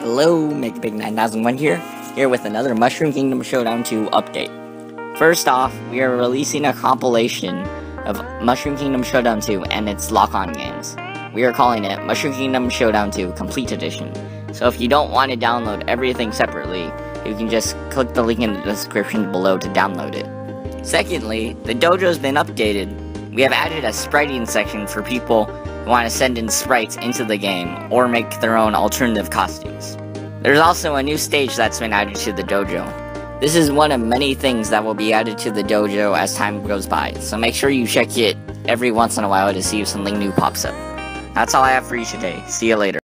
Hello, Megapig9001 here, here with another Mushroom Kingdom Showdown 2 update. First off, we are releasing a compilation of Mushroom Kingdom Showdown 2 and its lock-on games. We are calling it Mushroom Kingdom Showdown 2 Complete Edition. So if you don't want to download everything separately, you can just click the link in the description below to download it. Secondly, the dojo's been updated. We have added a spriting section for people want to send in sprites into the game or make their own alternative costumes. There's also a new stage that's been added to the dojo. This is one of many things that will be added to the dojo as time goes by, so make sure you check it every once in a while to see if something new pops up. That's all I have for you today. See you later.